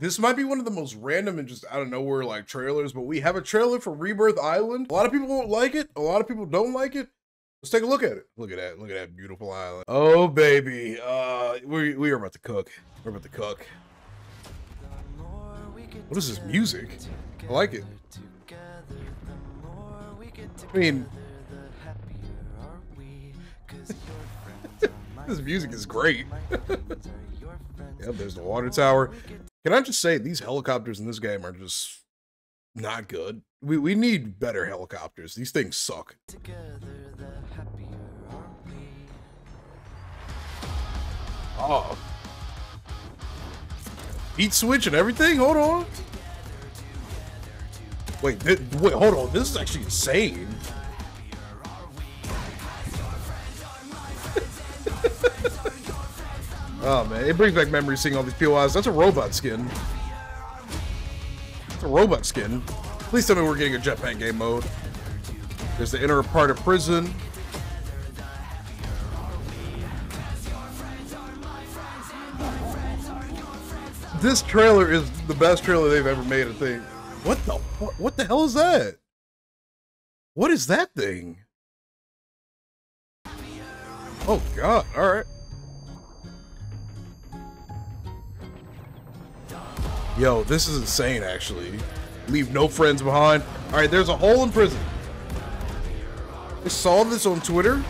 This might be one of the most random and just out of nowhere like trailers, but we have a trailer for Rebirth Island. A lot of people won't like it. A lot of people don't like it. Let's take a look at it. Look at that. Look at that beautiful island. Oh baby. Uh we we are about to cook. We're about to cook. What is this music? I like it. I mean this music is great. yep, there's the water tower. Can I just say these helicopters in this game are just not good. We we need better helicopters. These things suck. Oh. Heat switch and everything? Hold on. Wait, wait, hold on. This is actually insane. Oh man, it brings back memories seeing all these POIs. That's a robot skin. It's a robot skin. Please tell me we're getting a jetpack game mode. There's the inner part of prison. This trailer is the best trailer they've ever made, I think. What the what, the hell is that? What is that thing? Oh god, alright. Yo, this is insane, actually. Leave no friends behind. All right, there's a hole in prison. I saw this on Twitter.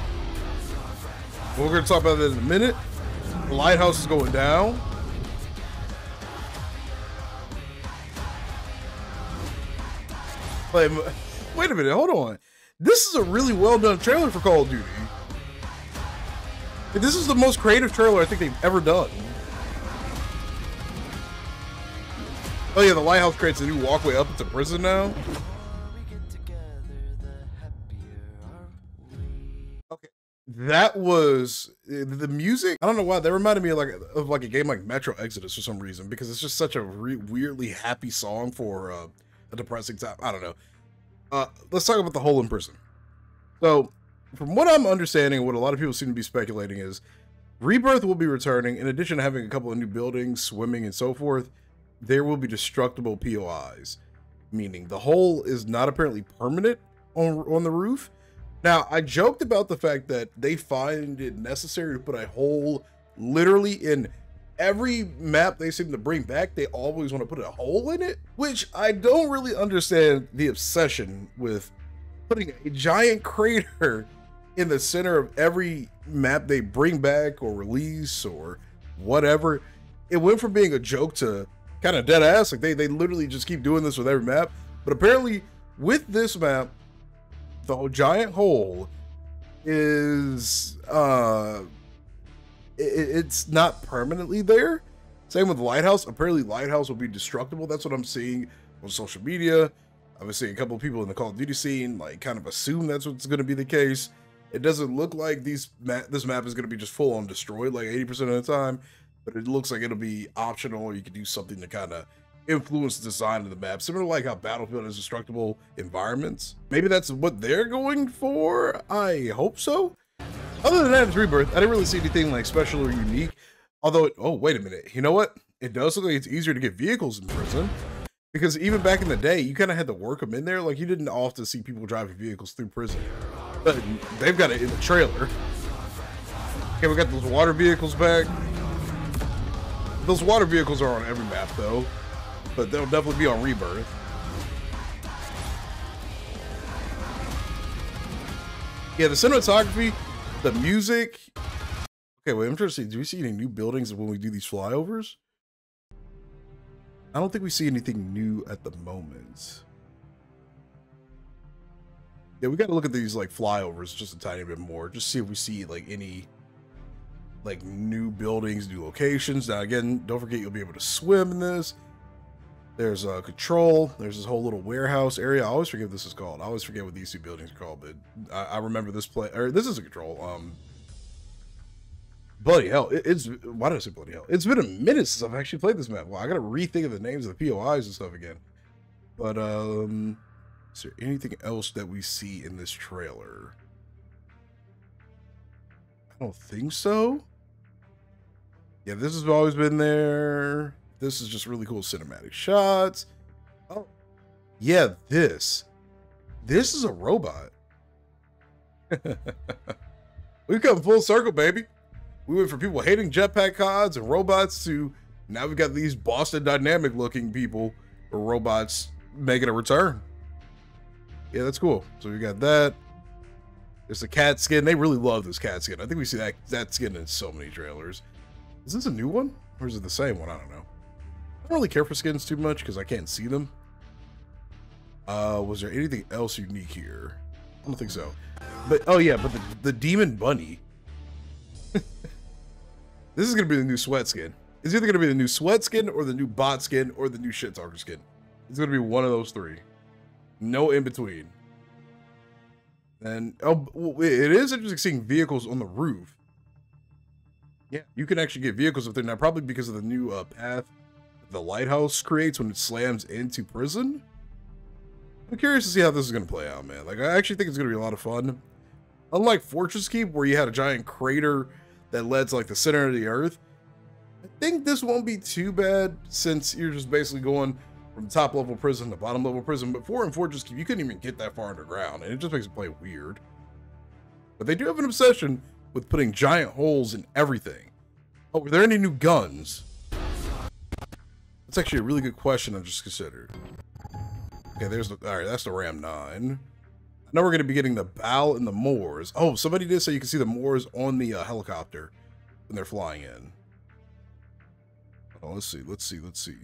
We're going to talk about that in a minute. The lighthouse is going down. Wait, wait a minute, hold on. This is a really well done trailer for Call of Duty. This is the most creative trailer I think they've ever done. Oh yeah, the lighthouse creates a new walkway up into prison now. Okay, that was the music. I don't know why that reminded me of like of like a game like Metro Exodus for some reason because it's just such a weirdly happy song for uh, a depressing time. I don't know. Uh, let's talk about the hole in prison. So, from what I'm understanding, what a lot of people seem to be speculating is Rebirth will be returning. In addition to having a couple of new buildings, swimming, and so forth, there will be destructible POIs, meaning the hole is not apparently permanent on, on the roof. Now, I joked about the fact that they find it necessary to put a hole literally in every map they seem to bring back. They always want to put a hole in it, which I don't really understand the obsession with putting a giant crater in the center of every map they bring back or release or whatever. It went from being a joke to kind of dead ass. Like they they literally just keep doing this with every map. But apparently, with this map, the giant hole is uh, it, it's not permanently there. Same with Lighthouse. Apparently, Lighthouse will be destructible. That's what I'm seeing on social media. Seeing a couple of people in the Call of Duty scene like kind of assume that's what's going to be the case. It doesn't look like these ma- this map is going to be just full on destroyed like 80% of the time but it looks like it'll be optional or you could do something to kind of influence the design of the map. Similar to like how battlefield has destructible environments. Maybe that's what they're going for? I hope so. Other than that it's rebirth. I didn't really see anything like special or unique. Although it, oh wait a minute. You know what? It does look like it's easier to get vehicles in prison because even back in the day you kind of had to work them in there. Like you didn't often see people driving vehicles through prison. But they've got it in the trailer. Okay we got those water vehicles back those water vehicles are on every map, though. But they'll definitely be on Rebirth. Yeah, the cinematography, the music. Okay, wait, see. Do we see any new buildings when we do these flyovers? I don't think we see anything new at the moment. Yeah, we got to look at these like flyovers just a tiny bit more, just see if we see like any like new buildings, new locations. Now again, don't forget you'll be able to swim in this. There's a uh, control. There's this whole little warehouse area. I always forget what this is called. I always forget what these two buildings are called, but I, I remember this play. Or this is a control. Um, bloody hell! It, it's why did I say bloody hell? It's been a minute since I've actually played this map. Well, I gotta rethink of the names of the POIs and stuff again. But um, is there anything else that we see in this trailer? I don't think so. Yeah, this has always been there. this is just really cool cinematic shots. Oh, yeah, this. This is a robot. We've come full circle, baby. We went from people hating jetpack CODs and robots to now we've got these Boston Dynamic looking people or robots making a return. Yeah, that's cool. So we got that. There's the cat skin. They really love this cat skin. I think we see that that skin in so many trailers. Is this a new one? Or is it the same one? I don't know. I don't really care for skins too much because I can't see them. Uh, was there anything else unique here? I don't think so. But oh yeah, but the, the demon bunny. this is gonna be the new sweat skin. It's either gonna be the new sweat skin or the new bot skin or the new shit talker skin. It's gonna be one of those three. No in between. And oh, it is interesting seeing vehicles on the roof. Yeah, you can actually get vehicles up there now, probably because of the new uh, path the lighthouse creates when it slams into prison. I'm curious to see how this is going to play out, man. Like, I actually think it's going to be a lot of fun. Unlike Fortune's Keep, where you had a giant crater that led to like the center of the earth, I think this won't be too bad since you're just basically going from top level prison to bottom level prison. But for in Fortune's Keep, you couldn't even get that far underground, and it just makes it play weird. But they do have an obsession with putting giant holes in everything. Oh, were there any new guns? That's actually a really good question I just considered. Okay, there's the, all right, that's the Ram 9. I know we're going to be getting the Bal and the MORS. Oh, somebody did say you can see the MORS on the uh, helicopter when they're flying in. Oh, let's see, let's see, let's see.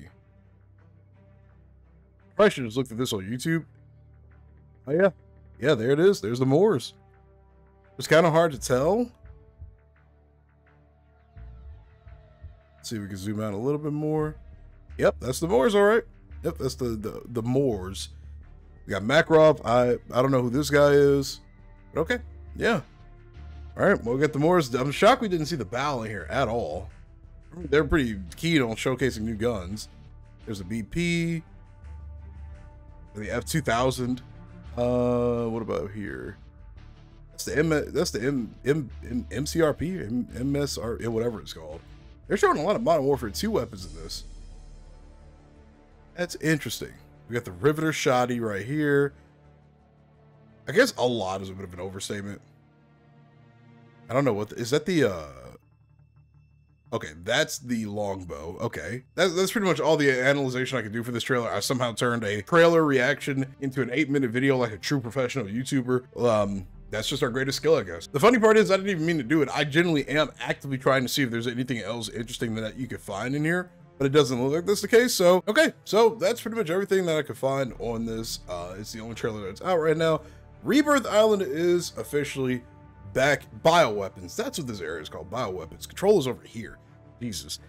Probably should just looked at this on YouTube. Oh, yeah. Yeah, there it is. There's the MORS. It's kind of hard to tell. Let's see if we can zoom out a little bit more. Yep, that's the MORS, all right. Yep, that's the the, the MORS. We got Makarov. I I don't know who this guy is, but okay, yeah. All right, well, we get the MORS. I'm shocked we didn't see the Bal in here at all. They're pretty keen on showcasing new guns. There's a BP, the F2000. Uh, what about here? That's the M. That's the M M, M MCRP, M, MSR, whatever it's called. They're showing a lot of Modern Warfare 2 weapons in this. That's interesting. We got the Riveter Shoddy right here. I guess a lot is a bit of an overstatement. I don't know what the, is that the uh Okay, that's the longbow. Okay. That's, that's pretty much all the analyzation I could do for this trailer. I somehow turned a trailer reaction into an eight minute video like a true professional YouTuber. Um, that's just our greatest skill, I guess. The funny part is I didn't even mean to do it. I genuinely am actively trying to see if there's anything else interesting that you could find in here but it doesn't look like that's the case. So, okay, so that's pretty much everything that I could find on this. Uh, it's the only trailer that's out right now. Rebirth Island is officially back. Bioweapons, that's what this area is called, bioweapons. Control is over here. Jesus.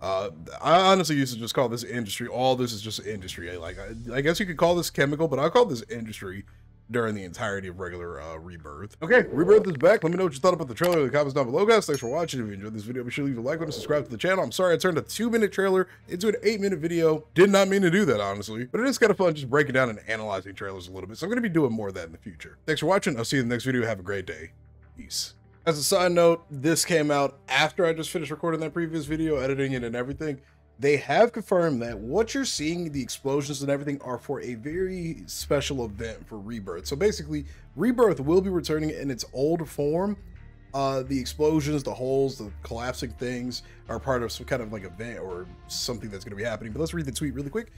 Uh, I honestly used to just call this industry. All this is just industry. Like, I, I guess you could call this chemical, but I call this industry during the entirety of regular uh, Rebirth. Okay, Rebirth is back. Let me know what you thought about the trailer in the comments down below, guys. Thanks for watching. If you enjoyed this video, be sure to leave a like button, subscribe to the channel. I'm sorry I turned a two-minute trailer into an eight-minute video. Did not mean to do that, honestly, but it is kind of fun just breaking down and analyzing trailers a little bit. So I'm going to be doing more of that in the future. Thanks for watching. I'll see you in the next video. Have a great day. Peace. As a side note, this came out after I just finished recording that previous video, editing it and everything they have confirmed that what you're seeing, the explosions and everything, are for a very special event for Rebirth. So basically, Rebirth will be returning in its old form. Uh, the explosions, the holes, the collapsing things are part of some kind of like event or something that's going to be happening. But let's read the tweet really quick.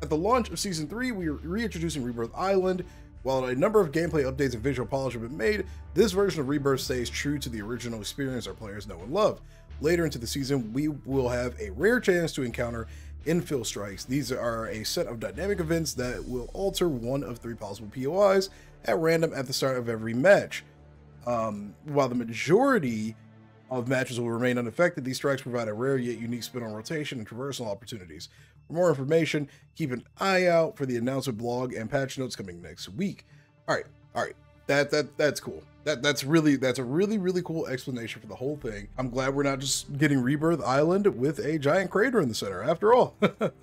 At the launch of Season 3, we are reintroducing Rebirth Island. While a number of gameplay updates and visual polish have been made, this version of Rebirth stays true to the original experience our players know and love. Later into the season, we will have a rare chance to encounter infill strikes. These are a set of dynamic events that will alter one of three possible POIs at random at the start of every match. Um, while the majority of matches will remain unaffected, these strikes provide a rare yet unique spin on rotation and traversal opportunities. For more information, keep an eye out for the announcement blog and patch notes coming next week. All right, all right, that that that's cool. That that's really that's a really really cool explanation for the whole thing. I'm glad we're not just getting Rebirth Island with a giant crater in the center after all.